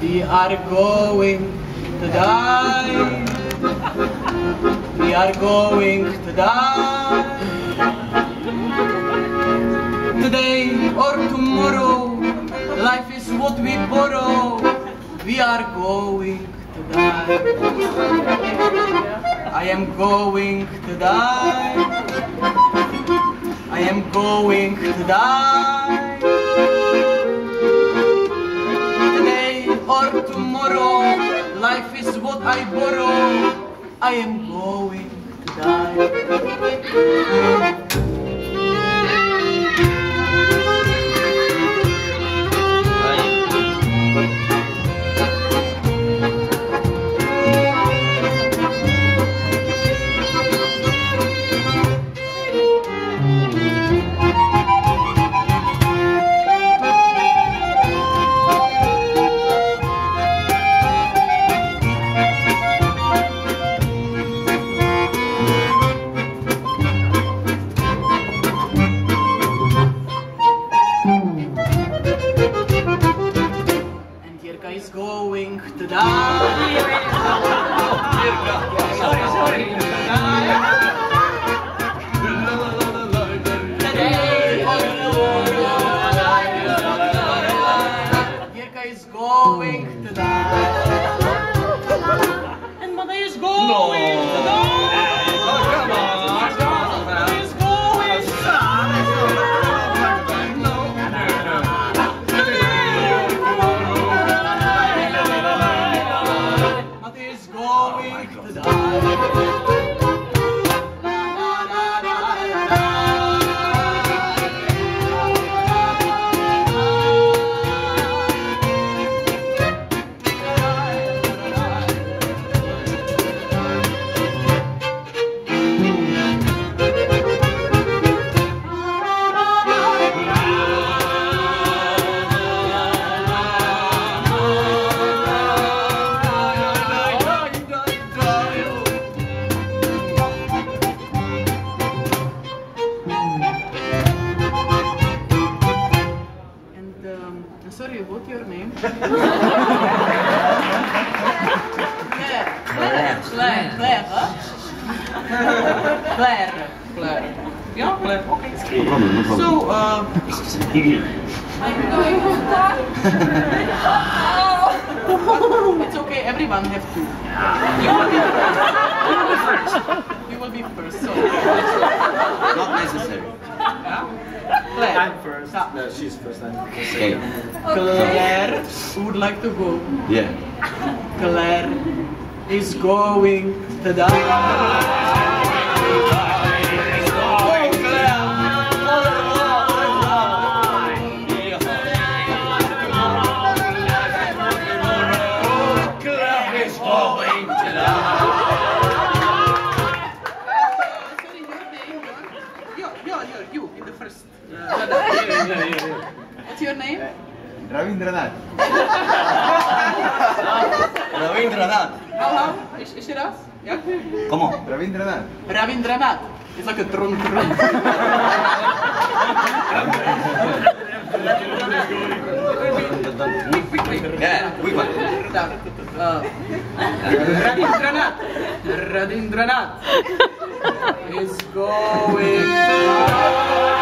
We are going to die. We are going to die. Today or tomorrow, life is what we borrow. We are going to die. I am going to die. I am going to die. Tomorrow, life is what I borrow. I am going to die. And Jirka is going to die. Sorry, sorry. Sorry, what's your name? Claire. Claire. Claire. Claire. huh? Claire. Claire. Yeah, Claire. Okay. No problem, no problem. So, uh, it's okay. Everyone have to. You will be first. You will be first. So, Not necessary. Claire. I'm first. Yeah. No, she's first. I'm Okay. Claire would like to go. Yeah. Claire is going to Rabindranath. Rabindranath. Ajá, еще раз. ¿Cómo? Rabindranath. Rabindranath. Es like a tron tron. Yeah, quick one. Uh, is going.